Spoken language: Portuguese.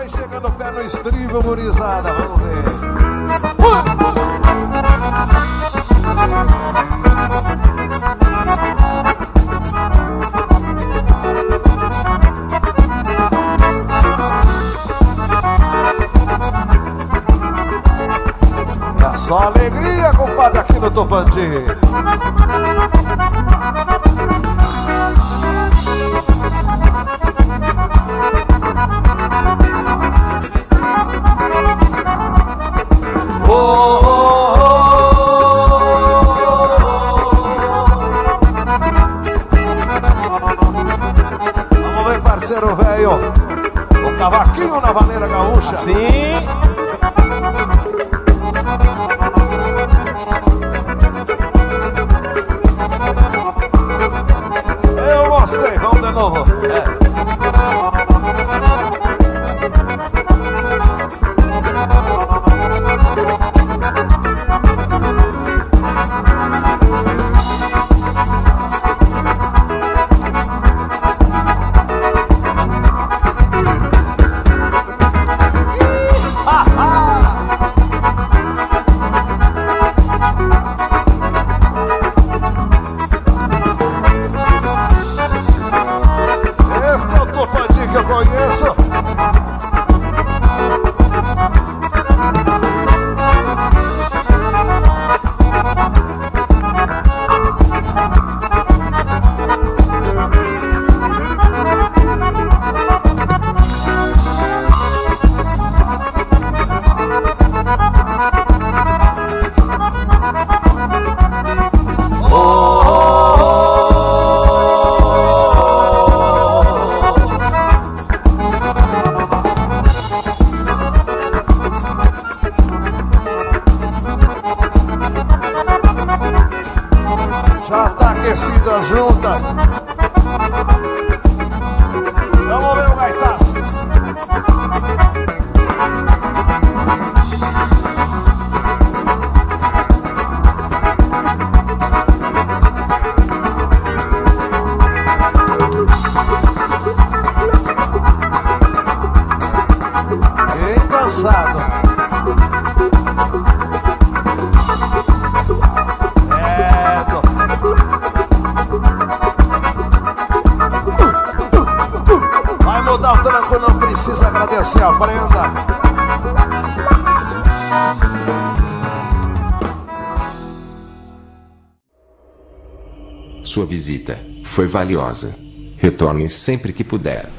vem chegando o pé no estribo, gurizada. Vamos ver. É só alegria, compadre, aqui no Topandi. Parceiro velho. O cavaquinho na vaneira gaúcha. Sim. Eu gostei, vamos de novo. É. Ruta. Vai mudar o tranco, não precisa agradecer a prenda. Sua visita foi valiosa. Retorne sempre que puder.